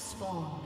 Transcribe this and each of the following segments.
Spawned.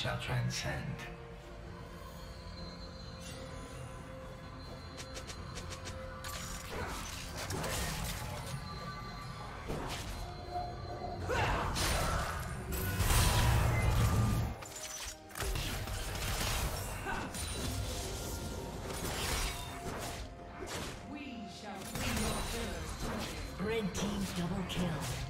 Shall transcend. Red team double kill.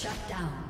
Shut down.